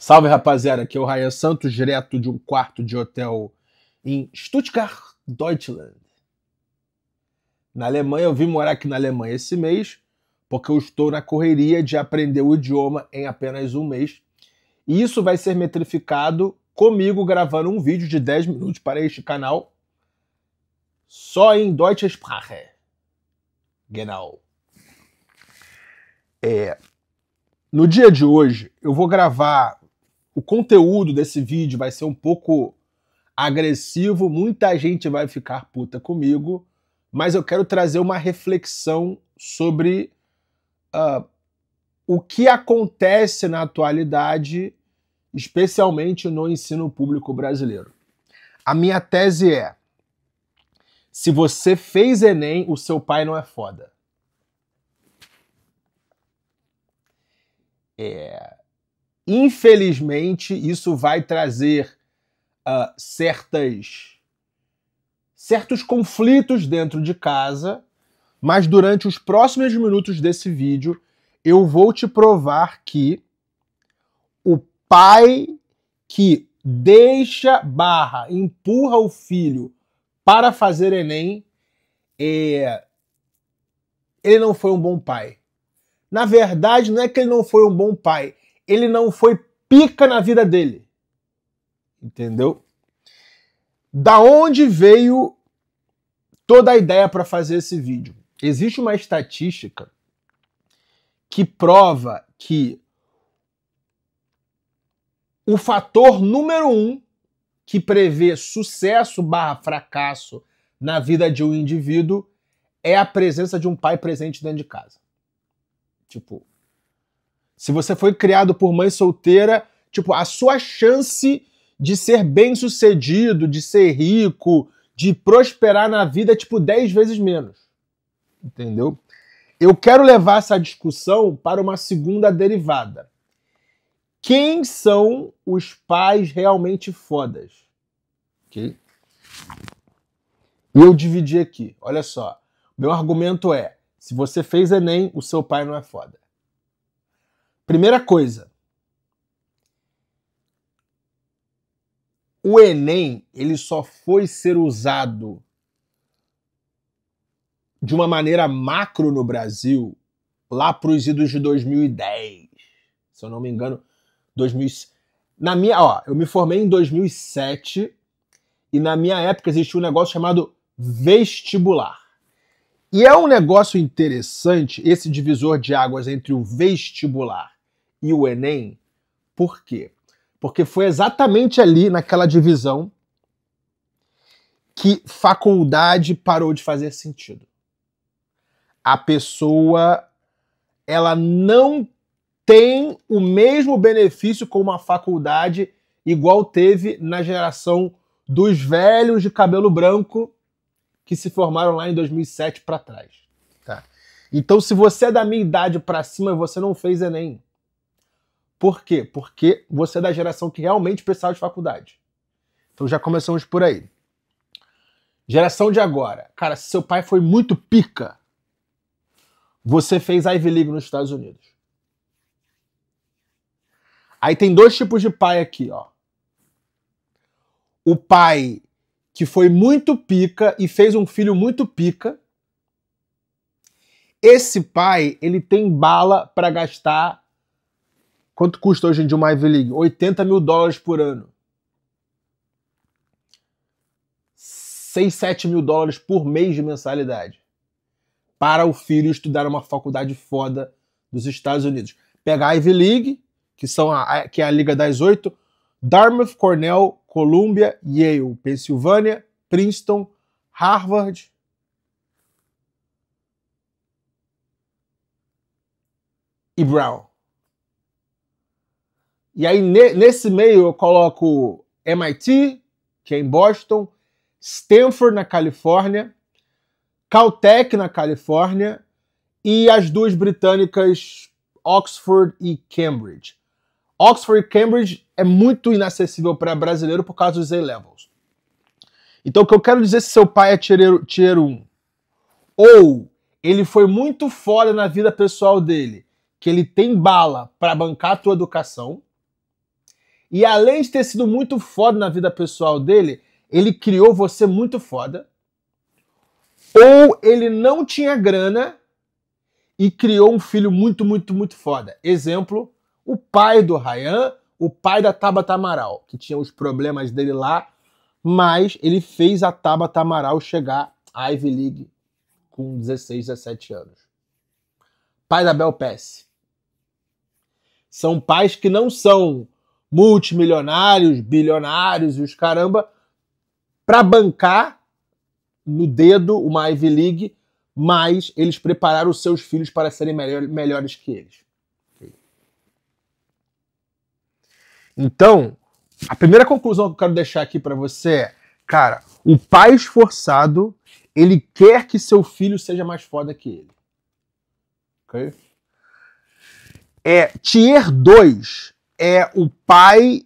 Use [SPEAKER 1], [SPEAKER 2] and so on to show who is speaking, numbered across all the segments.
[SPEAKER 1] Salve rapaziada, aqui é o Ryan Santos, direto de um quarto de hotel em Stuttgart, Deutschland. Na Alemanha, eu vim morar aqui na Alemanha esse mês, porque eu estou na correria de aprender o idioma em apenas um mês. E isso vai ser metrificado comigo gravando um vídeo de 10 minutos para este canal, só em Deutsche Sprache. Genau. É, no dia de hoje, eu vou gravar o conteúdo desse vídeo vai ser um pouco agressivo, muita gente vai ficar puta comigo, mas eu quero trazer uma reflexão sobre uh, o que acontece na atualidade, especialmente no ensino público brasileiro. A minha tese é: se você fez Enem, o seu pai não é foda. É, Infelizmente, isso vai trazer uh, certas certos conflitos dentro de casa, mas durante os próximos minutos desse vídeo eu vou te provar que o pai que deixa barra, empurra o filho para fazer Enem, é... ele não foi um bom pai. Na verdade, não é que ele não foi um bom pai, ele não foi pica na vida dele. Entendeu? Da onde veio toda a ideia para fazer esse vídeo? Existe uma estatística que prova que o fator número um que prevê sucesso barra fracasso na vida de um indivíduo é a presença de um pai presente dentro de casa. Tipo, se você foi criado por mãe solteira, tipo, a sua chance de ser bem sucedido, de ser rico, de prosperar na vida é tipo 10 vezes menos. Entendeu? Eu quero levar essa discussão para uma segunda derivada. Quem são os pais realmente fodas? Ok? E eu dividi aqui. Olha só. Meu argumento é: se você fez Enem, o seu pai não é foda. Primeira coisa. O Enem, ele só foi ser usado de uma maneira macro no Brasil lá para os idos de 2010. Se eu não me engano, 2000, na minha, ó, eu me formei em 2007 e na minha época existia um negócio chamado vestibular. E é um negócio interessante esse divisor de águas entre o vestibular e o Enem. Por quê? Porque foi exatamente ali, naquela divisão, que faculdade parou de fazer sentido. A pessoa ela não tem o mesmo benefício com uma faculdade igual teve na geração dos velhos de cabelo branco que se formaram lá em 2007 para trás. Tá? Então, se você é da minha idade para cima, você não fez Enem. Por quê? Porque você é da geração que realmente precisava de faculdade. Então já começamos por aí. Geração de agora. Cara, se seu pai foi muito pica, você fez Ivy League nos Estados Unidos. Aí tem dois tipos de pai aqui, ó. O pai que foi muito pica e fez um filho muito pica. Esse pai, ele tem bala para gastar Quanto custa hoje em dia uma Ivy League? 80 mil dólares por ano. 6, 7 mil dólares por mês de mensalidade. Para o filho estudar uma faculdade foda dos Estados Unidos. Pega a Ivy League, que, são a, que é a Liga das Oito, Dartmouth, Cornell, Columbia, Yale, Pensilvânia, Princeton, Harvard, e Brown. E aí, nesse meio, eu coloco MIT, que é em Boston, Stanford, na Califórnia, Caltech, na Califórnia, e as duas britânicas, Oxford e Cambridge. Oxford e Cambridge é muito inacessível para brasileiro por causa dos A-levels. Então, o que eu quero dizer se seu pai é tier 1, ou ele foi muito fora na vida pessoal dele, que ele tem bala para bancar a tua educação, E além de ter sido muito foda na vida pessoal dele, ele criou você muito foda. Ou ele não tinha grana e criou um filho muito, muito, muito foda. Exemplo, o pai do Ryan, o pai da Tabata Amaral, que tinha os problemas dele lá, mas ele fez a Tabata Amaral chegar à Ivy League com 16, 17 anos. Pai da Bel Pass. São pais que não são multimilionários, bilionários e os caramba, para bancar no dedo uma Ivy League, mas eles prepararam os seus filhos para serem melhor, melhores que eles. Então, a primeira conclusão que eu quero deixar aqui para você é, cara, o pai esforçado, ele quer que seu filho seja mais foda que ele. Ok? É, tier 2 é o pai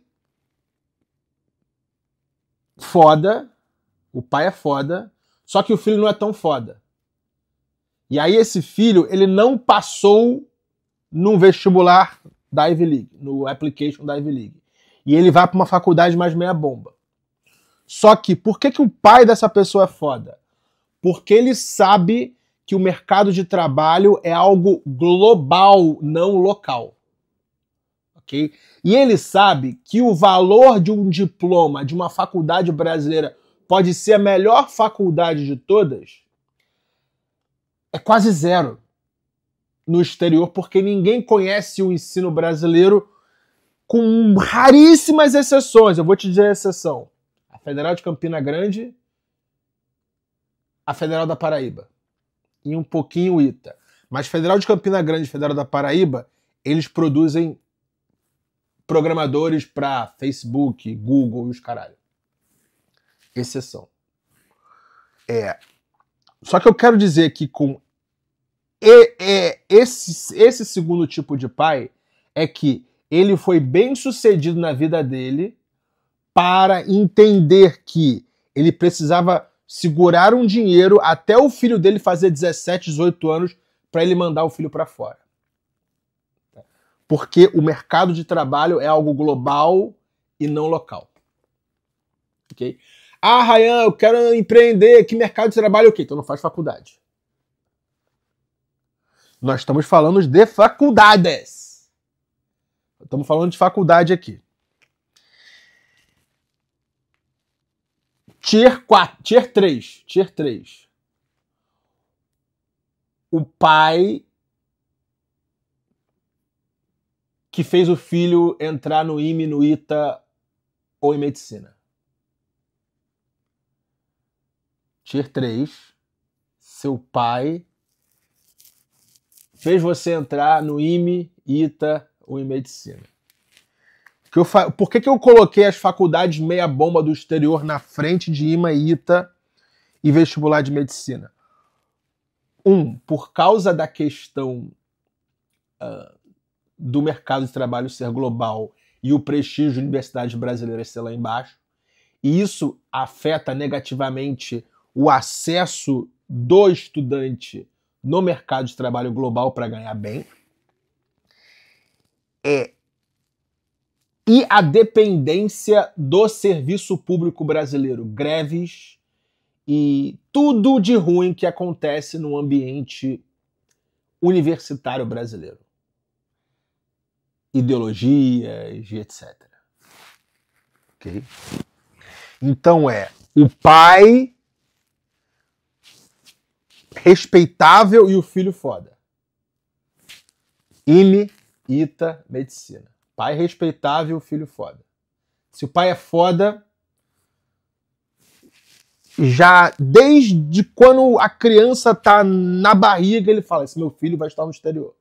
[SPEAKER 1] foda, o pai é foda, só que o filho não é tão foda. E aí esse filho, ele não passou num vestibular da Ivy League, no application da Ivy League. E ele vai para uma faculdade mais meia bomba. Só que por que, que o pai dessa pessoa é foda? Porque ele sabe que o mercado de trabalho é algo global, não local ok? E ele sabe que o valor de um diploma de uma faculdade brasileira pode ser a melhor faculdade de todas, é quase zero no exterior, porque ninguém conhece o ensino brasileiro com raríssimas exceções. Eu vou te dizer a exceção. A Federal de Campina Grande, a Federal da Paraíba e um pouquinho o ITA. Mas Federal de Campina Grande e Federal da Paraíba, eles produzem programadores para Facebook, Google e os caralho. Exceção. É. Só que eu quero dizer que com e, esse, esse segundo tipo de pai é que ele foi bem sucedido na vida dele para entender que ele precisava segurar um dinheiro até o filho dele fazer 17, 18 anos para ele mandar o filho para fora porque o mercado de trabalho é algo global e não local. Ok? Ah, Ryan, eu quero empreender. Que mercado de trabalho? Ok, então não faz faculdade. Nós estamos falando de faculdades. Estamos falando de faculdade aqui. Tier 4, Tier 3, Tier 3. O pai que fez o filho entrar no IME, no ITA ou em medicina? Tier 3, seu pai fez você entrar no IME, ITA ou em medicina. Que eu fa... Por que, que eu coloquei as faculdades meia bomba do exterior na frente de IMA, ITA e vestibular de medicina? Um, por causa da questão uh, do mercado de trabalho ser global e o prestígio de universidades brasileiras ser lá embaixo. E isso afeta negativamente o acesso do estudante no mercado de trabalho global para ganhar bem. É, e a dependência do serviço público brasileiro, greves e tudo de ruim que acontece no ambiente universitário brasileiro ideologias e etc. Ok? Então é o pai respeitável e o filho foda. IME, ITA, medicina. Pai respeitável, filho foda. Se o pai é foda, já desde quando a criança tá na barriga, ele fala: esse meu filho vai estar no exterior.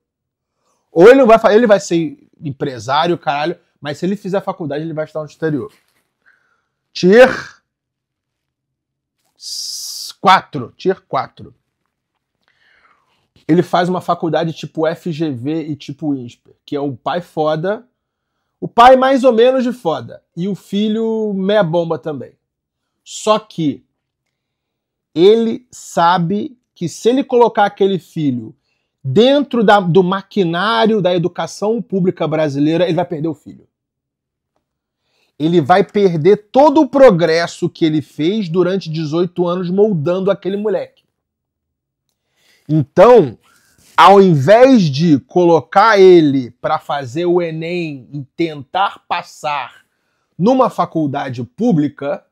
[SPEAKER 1] Ou ele não vai ele vai ser empresário, caralho, mas se ele fizer faculdade, ele vai estar no exterior. Tier 4, Tier 4. Ele faz uma faculdade tipo FGV e tipo INSPER, que é o pai foda, o pai mais ou menos de foda, e o filho meia bomba também. Só que ele sabe que se ele colocar aquele filho dentro da, do maquinário da educação pública brasileira, ele vai perder o filho. ele vai perder todo o progresso que ele fez durante 18 anos moldando aquele moleque. Então, ao invés de colocar ele para fazer o Enem e tentar passar numa faculdade pública,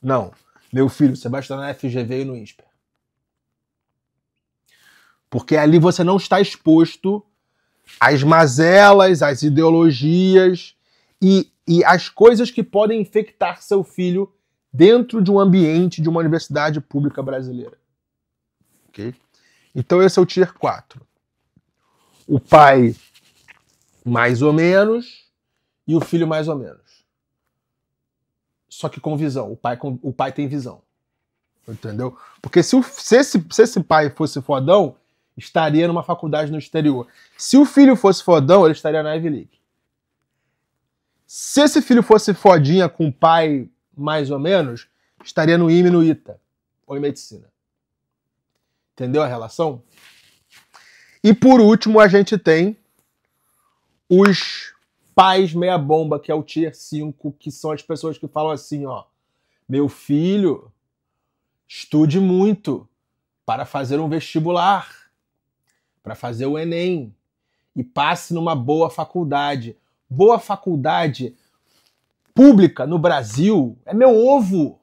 [SPEAKER 1] não. Meu filho, você vai estudar na FGV e no INSPER. Porque ali você não está exposto às mazelas, às ideologias e, e às coisas que podem infectar seu filho dentro de um ambiente de uma universidade pública brasileira. Ok? Então esse é o Tier 4. O pai mais ou menos e o filho mais ou menos. Só que com visão. O pai, o pai tem visão. Entendeu? Porque se, o, se, esse, se esse pai fosse fodão, estaria numa faculdade no exterior. Se o filho fosse fodão, ele estaria na Ivy League. Se esse filho fosse fodinha com o pai mais ou menos, estaria no IME no ITA, ou em medicina. Entendeu a relação? E por último, a gente tem os pais meia bomba, que é o tier 5, que são as pessoas que falam assim, ó, meu filho, estude muito para fazer um vestibular para fazer o Enem e passe numa boa faculdade. Boa faculdade pública no Brasil é meu ovo.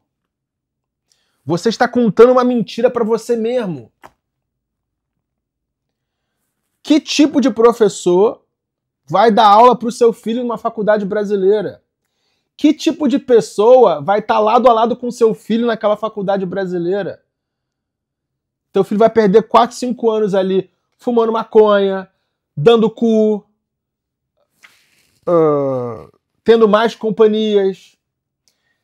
[SPEAKER 1] Você está contando uma mentira para você mesmo. Que tipo de professor vai dar aula para o seu filho numa faculdade brasileira? Que tipo de pessoa vai estar tá lado a lado com seu filho naquela faculdade brasileira? Teu filho vai perder 4, 5 anos ali fumando maconha, dando cu, uh, tendo mais companhias,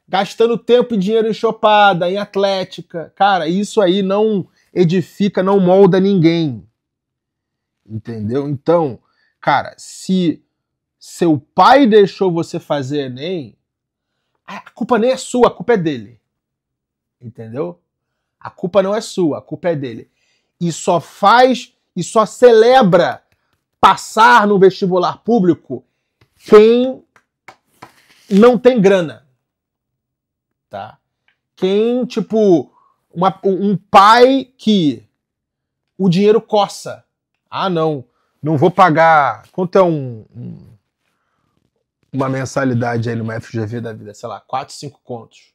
[SPEAKER 1] gastando tempo e dinheiro em chopada, em atlética. Cara, isso aí não edifica, não molda ninguém. Entendeu? Então, cara, se seu pai deixou você fazer Enem, a culpa nem é sua, a culpa é dele. Entendeu? A culpa não é sua, a culpa é dele. E só faz e só celebra passar no vestibular público quem não tem grana. Tá? Quem, tipo, uma, um pai que o dinheiro coça. Ah, não, não vou pagar. Quanto é um, um uma mensalidade aí numa FGV da vida? Sei lá, 4, 5 contos.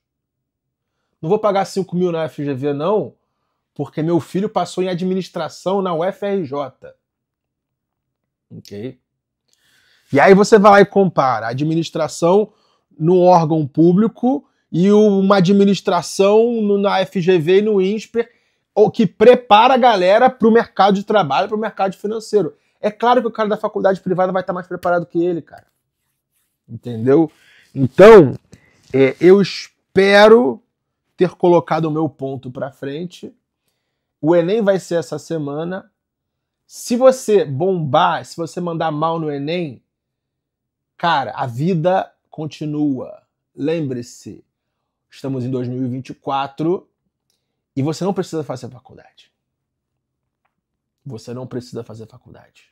[SPEAKER 1] Não vou pagar 5 mil na FGV, não, porque meu filho passou em administração na UFRJ. Ok? E aí você vai lá e compara a administração no órgão público e uma administração na FGV e no INSPER, que prepara a galera para o mercado de trabalho, para o mercado financeiro. É claro que o cara da faculdade privada vai estar mais preparado que ele, cara. Entendeu? Então, é, eu espero ter colocado o meu ponto para frente o Enem vai ser essa semana. Se você bombar, se você mandar mal no Enem, cara, a vida continua. Lembre-se, estamos em 2024 e você não precisa fazer faculdade. Você não precisa fazer faculdade.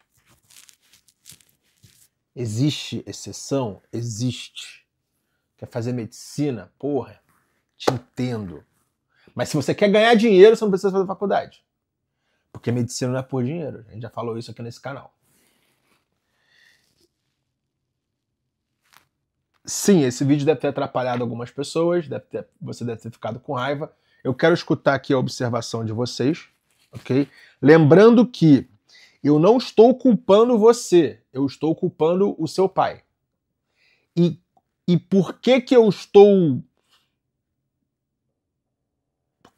[SPEAKER 1] Existe exceção? Existe. Quer fazer medicina? Porra, te entendo. Mas se você quer ganhar dinheiro, você não precisa fazer faculdade. Porque medicina não é por dinheiro. A gente já falou isso aqui nesse canal. Sim, esse vídeo deve ter atrapalhado algumas pessoas, deve ter, você deve ter ficado com raiva. Eu quero escutar aqui a observação de vocês, ok? Lembrando que eu não estou culpando você, eu estou culpando o seu pai. E, e por que que eu estou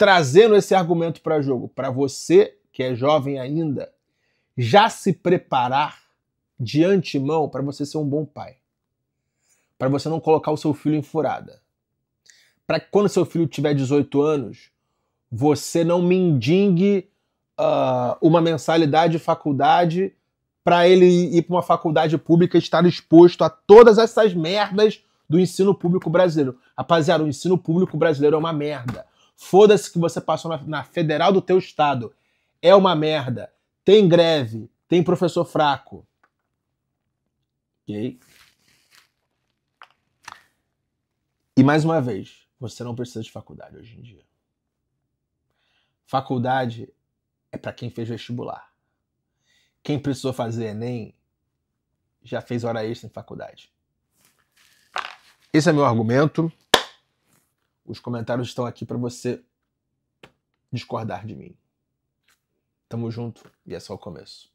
[SPEAKER 1] trazendo esse argumento para jogo, para você que é jovem ainda, já se preparar de antemão para você ser um bom pai. Para você não colocar o seu filho em furada. Para que quando seu filho tiver 18 anos, você não mendigue uh, uma mensalidade de faculdade para ele ir para uma faculdade pública e estar exposto a todas essas merdas do ensino público brasileiro. Rapaziada, o ensino público brasileiro é uma merda. Foda-se que você passou na, na federal do teu estado. É uma merda. Tem greve, tem professor fraco. Ok? E mais uma vez, você não precisa de faculdade hoje em dia. Faculdade é para quem fez vestibular. Quem precisou fazer Enem já fez hora extra em faculdade. Esse é meu argumento. Os comentários estão aqui para você discordar de mim. Tamo junto e é só o começo.